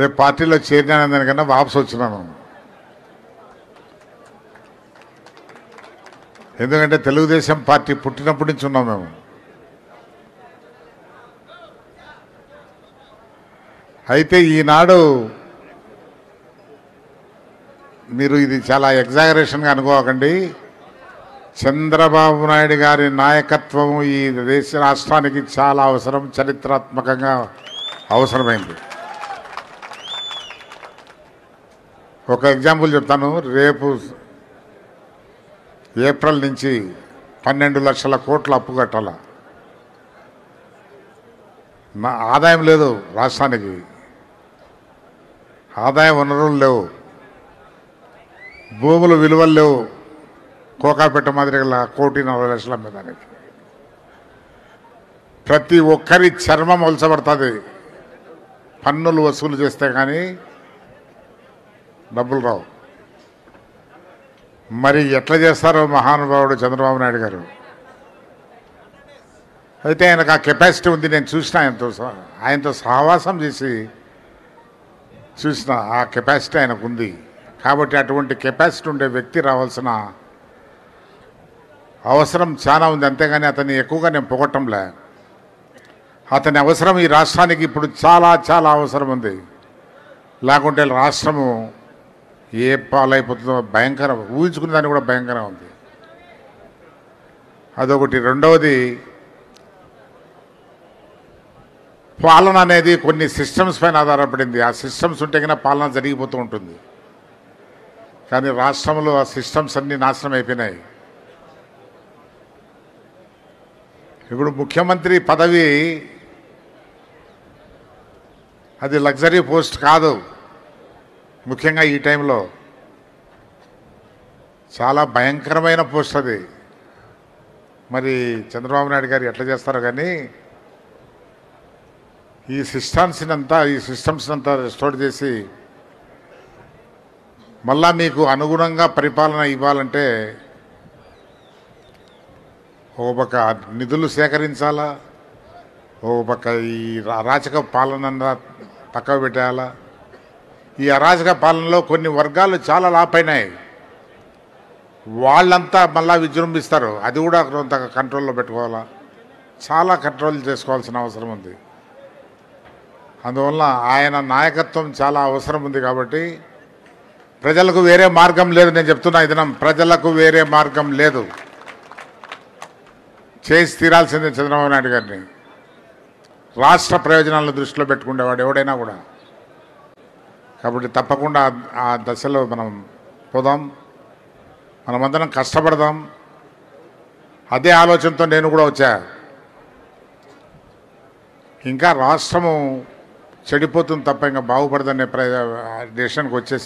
రేపు పార్టీలో చేరినా దానికన్నా వాపస్ వచ్చినాను. ఎందుకంటే తెలుగుదేశం పార్టీ పుట్టినప్పటి నుంచి ఉన్నాం మేము. అయితే ఈనాడు మీరు ఇది చాలా ఎగ్జాగరేషన్గా అనుకోకండి. చంద్రబాబు నాయుడు గారి నాయకత్వం ఈ దేశ రాష్ట్రానికి చాలా అవసరం చరిత్రాత్మకంగా అవసరమైంది. ఒక ఎగ్జాంపుల్ చెప్తాను. రేపు ఏప్రిల్ నుంచి పన్నెండు లక్షల కోట్ల అప్పు కట్టాల? నా ఆదాయం లేదు రాష్ట్రానికి. ఆదాయ వనరులు లేవు. భూములు విలువలు లేవు. కోకాపేట మాదిరిగా కోటి నలభై లక్షల అమ్మేదానికి. ప్రతి ఒక్కరి చర్మం ఒలసబడుతుంది. పన్నులు వసూలు చేస్తే కానీ డబ్బులు రావు మరి ఎట్లా చేస్తారో మహానుభావుడు చంద్రబాబు నాయుడు గారు? అయితే ఆయనకు ఆ కెపాసిటీ ఉంది నేను చూసిన ఆయనతో ఆయనతో సహవాసం చేసి చూసిన ఆ కెపాసిటీ ఆయనకు ఉంది. కాబట్టి అటువంటి కెపాసిటీ ఉండే వ్యక్తి రావాల్సిన అవసరం చాలా ఉంది. అంతేగాని అతన్ని ఎక్కువగా నేను పొగట్టంలే. అతని అవసరం ఈ రాష్ట్రానికి ఇప్పుడు చాలా చాలా అవసరం ఉంది. లేకుంటే రాష్ట్రము ఏ పాలైపోతుందో భయంకరం ఊహించుకునే దాన్ని కూడా భయంకరం ఉంది. అదొకటి. రెండవది పాలన అనేది కొన్ని సిస్టమ్స్ పైన ఆధారపడింది. ఆ సిస్టమ్స్ ఉంటే కన్నా పాలన జరిగిపోతూ ఉంటుంది. కానీ రాష్ట్రంలో ఆ సిస్టమ్స్ అన్నీ నాశనం అయిపోయినాయి. ఇప్పుడు ముఖ్యమంత్రి పదవి అది లగ్జరీ పోస్ట్ కాదు. ముఖ్యంగా ఈ టైంలో చాలా భయంకరమైన పోస్ట్ అది. మరి చంద్రబాబు నాయుడు గారు ఎట్లా చేస్తారో కానీ ఈ సిస్టమ్స్ని అంతా ఈ సిస్టమ్స్ని అంతా రెస్టోర్ చేసి మళ్ళా మీకు అనుగుణంగా పరిపాలన ఇవ్వాలంటే ఓ పక్క నిధులు సేకరించాలా? ఓ పక్క ఈ అరాచక పాలన పక్కన పెట్టాలా? ఈ అరాజక పాలనలో కొన్ని వర్గాలు చాలా లాపైనాయి. వాళ్ళంతా మళ్ళా విజృంభిస్తారు. అది కూడా కొంత కంట్రోల్లో పెట్టుకోవాలా? చాలా కంట్రోల్ చేసుకోవాల్సిన అవసరం ఉంది. అందువల్ల ఆయన నాయకత్వం చాలా అవసరం ఉంది కాబట్టి ప్రజలకు వేరే మార్గం లేదు. నేను చెప్తున్నా ఇది ప్రజలకు వేరే మార్గం లేదు. చేసి తీరాల్సిందే చంద్రబాబు నాయుడు గారిని. రాష్ట్ర ప్రయోజనాలను దృష్టిలో పెట్టుకునేవాడు ఎవడైనా కూడా. కాబట్టి తప్పకుండా ఆ- దశలో మనం పోదాం. మనమందరం కష్టపడదాం. అదే ఆలోచనతో నేను కూడా వచ్చా. ఇంకా రాష్ట్రము చెడిపోతుంది తప్ప ఇంకా బాగుపడదనే ప్ర డెసిషన్కి వచ్చేసి